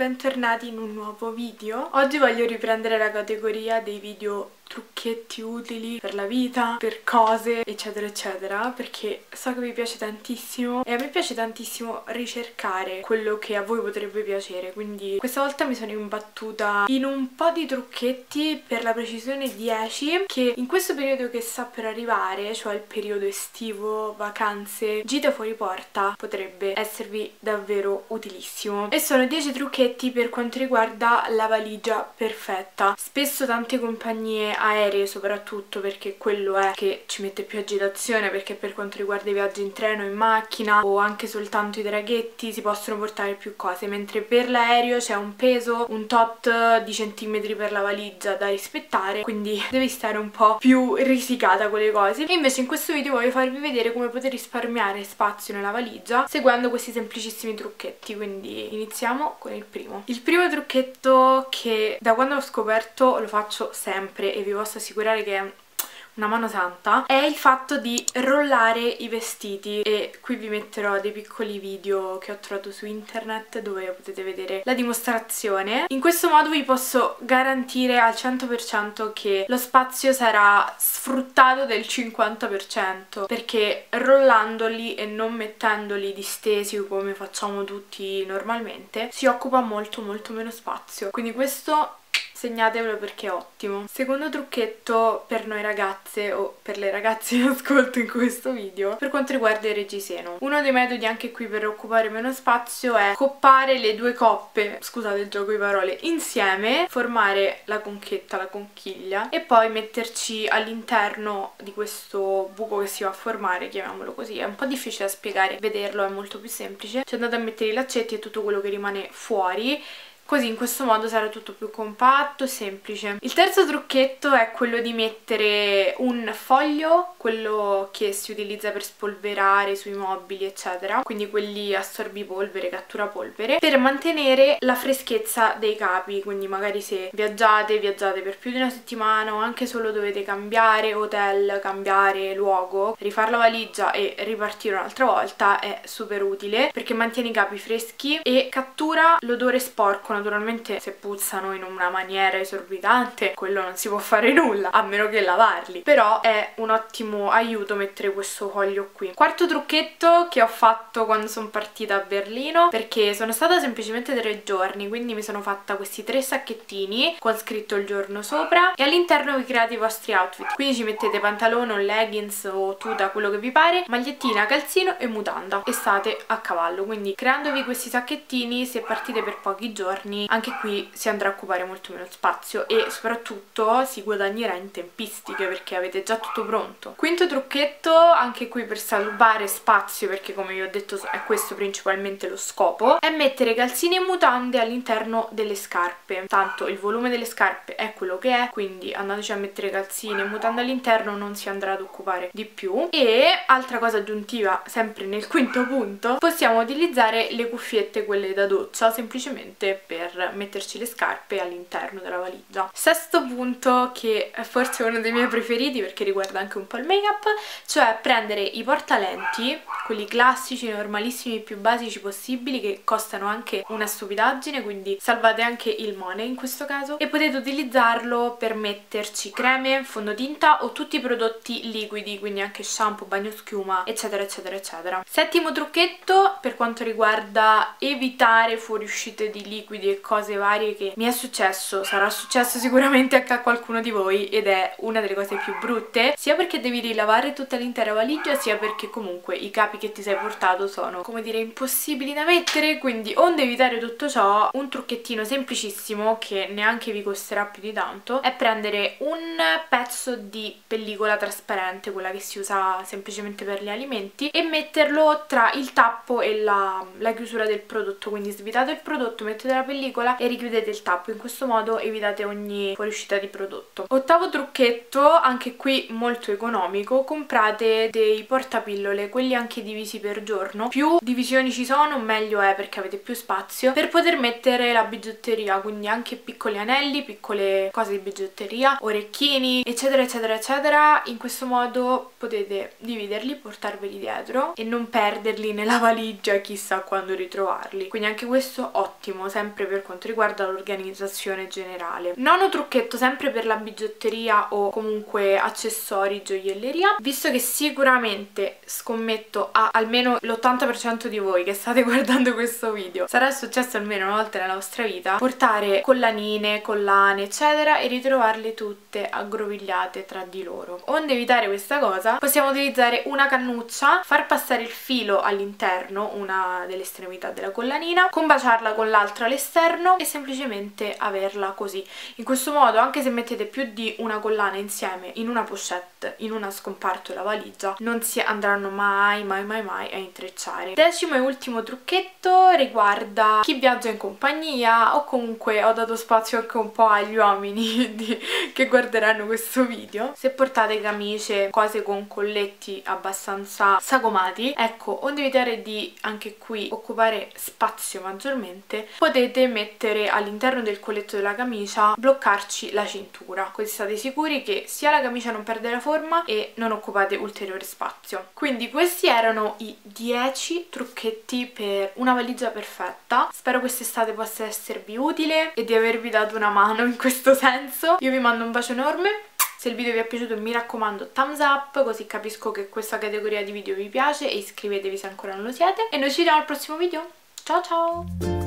bentornati in un nuovo video. Oggi voglio riprendere la categoria dei video trucchetti utili per la vita, per cose, eccetera eccetera, perché so che vi piace tantissimo e a me piace tantissimo ricercare quello che a voi potrebbe piacere, quindi questa volta mi sono imbattuta in un po' di trucchetti per la precisione 10 che in questo periodo che sta per arrivare, cioè il periodo estivo, vacanze, gite fuori porta, potrebbe esservi davvero utilissimo. E sono 10 trucchetti per quanto riguarda la valigia perfetta. Spesso tante compagnie aeree soprattutto perché quello è che ci mette più agitazione perché per quanto riguarda i viaggi in treno, in macchina o anche soltanto i draghetti si possono portare più cose mentre per l'aereo c'è un peso, un tot di centimetri per la valigia da rispettare quindi devi stare un po' più risicata con le cose. E invece in questo video voglio farvi vedere come poter risparmiare spazio nella valigia seguendo questi semplicissimi trucchetti quindi iniziamo con il primo. Il primo trucchetto che da quando l'ho scoperto lo faccio sempre e vi posso assicurare che è una mano santa è il fatto di rollare i vestiti. E qui vi metterò dei piccoli video che ho trovato su internet dove potete vedere la dimostrazione. In questo modo vi posso garantire al 100% che lo spazio sarà sfruttato del 50% perché rollandoli e non mettendoli distesi come facciamo tutti normalmente si occupa molto molto meno spazio. Quindi questo segnatevelo perché è ottimo. Secondo trucchetto per noi ragazze o per le ragazze in ascolto in questo video per quanto riguarda il reggiseno. Uno dei metodi anche qui per occupare meno spazio è coppare le due coppe, scusate il gioco di parole, insieme, formare la conchetta, la conchiglia e poi metterci all'interno di questo buco che si va a formare, chiamiamolo così. È un po' difficile da spiegare, vederlo è molto più semplice. Ci andate a mettere i laccetti e tutto quello che rimane fuori così in questo modo sarà tutto più compatto semplice. Il terzo trucchetto è quello di mettere un foglio, quello che si utilizza per spolverare sui mobili eccetera, quindi quelli assorbipolvere, cattura polvere, per mantenere la freschezza dei capi, quindi magari se viaggiate, viaggiate per più di una settimana o anche solo dovete cambiare hotel, cambiare luogo, rifare la valigia e ripartire un'altra volta è super utile perché mantiene i capi freschi e cattura l'odore sporco naturalmente se puzzano in una maniera esorbitante quello non si può fare nulla a meno che lavarli. Però è un ottimo aiuto mettere questo foglio qui. Quarto trucchetto che ho fatto quando sono partita a Berlino perché sono stata semplicemente tre giorni quindi mi sono fatta questi tre sacchettini con scritto il giorno sopra e all'interno vi create i vostri outfit. Quindi ci mettete pantalone o leggings o tuta quello che vi pare magliettina, calzino e mutanda. E state a cavallo. Quindi creandovi questi sacchettini se partite per pochi giorni giorni. Anche qui si andrà a occupare molto meno spazio e soprattutto si guadagnerà in tempistiche perché avete già tutto pronto. Quinto trucchetto anche qui per salvare spazio perché come vi ho detto è questo principalmente lo scopo è mettere calzini e mutande all'interno delle scarpe. Tanto il volume delle scarpe è quello che è quindi andateci a mettere calzini e mutande all'interno non si andrà ad occupare di più. E altra cosa aggiuntiva sempre nel quinto punto possiamo utilizzare le cuffiette quelle da doccia semplicemente per per metterci le scarpe all'interno della valigia. Sesto punto che è forse uno dei miei preferiti perché riguarda anche un po' il make up, cioè prendere i portalenti, quelli classici, normalissimi, più basici possibili che costano anche una stupidaggine, quindi salvate anche il money in questo caso e potete utilizzarlo per metterci creme, fondotinta o tutti i prodotti liquidi, quindi anche shampoo, bagno schiuma, eccetera eccetera eccetera. Settimo trucchetto per quanto riguarda evitare fuoriuscite di liquidi e cose varie che mi è successo, sarà successo sicuramente anche a qualcuno di voi ed è una delle cose più brutte, sia perché devi rilavare tutta l'intera valigia, sia perché comunque i capi che ti sei portato sono, come dire, impossibili da mettere, quindi onde evitare tutto ciò, un trucchettino semplicissimo che neanche vi costerà più di tanto, è prendere un pezzo di pellicola trasparente, quella che si usa semplicemente per gli alimenti, e metterlo tra il tappo e la, la chiusura del prodotto, quindi svitate il prodotto, mettete la pellicola e richiudete il tappo. In questo modo evitate ogni fuoriuscita di prodotto. Ottavo trucchetto anche qui molto economico comprate dei portapillole quelli anche divisi per giorno. Più divisioni ci sono meglio è perché avete più spazio per poter mettere la bigiotteria. Quindi anche piccoli anelli piccole cose di bigiotteria orecchini eccetera eccetera eccetera. In questo modo potete dividerli portarveli dietro e non perderli nella valigia chissà quando ritrovarli. Quindi anche questo ottimo sempre sempre per quanto riguarda l'organizzazione generale. Nono trucchetto sempre per la bigiotteria o comunque accessori, gioielleria, visto che sicuramente scommetto a almeno l'80% di voi che state guardando questo video sarà successo almeno una volta nella vostra vita portare collanine, collane eccetera e ritrovarle tutte aggrovigliate tra di loro. Onde evitare questa cosa possiamo utilizzare una cannuccia, far passare il filo all'interno, una delle estremità della collanina, combaciarla con l'altra all'esterno e semplicemente averla così. In questo modo anche se mettete più di una collana insieme in una pochette, in una scomparto della valigia, non si andranno mai mai mai mai a intrecciare. Decimo e ultimo trucchetto riguarda chi viaggia in compagnia o comunque ho dato spazio anche un po' agli uomini di, che guarderanno questo video. Se portate camicie, cose con colletti abbastanza sagomati, ecco, onde evitare di anche qui occupare spazio maggiormente, potete mettere all'interno del colletto della camicia, bloccarci la cintura, così state sicuri che sia la camicia non perde la forma e non occupate ulteriore spazio. Quindi questi erano i 10 trucchetti per una valigia perfetta. Spero quest'estate possa esservi utile e di avervi dato una mano in questo senso. Io vi mando un bacio enorme se il video vi è piaciuto mi raccomando thumbs up così capisco che questa categoria di video vi piace e iscrivetevi se ancora non lo siete e noi ci vediamo al prossimo video. Ciao ciao!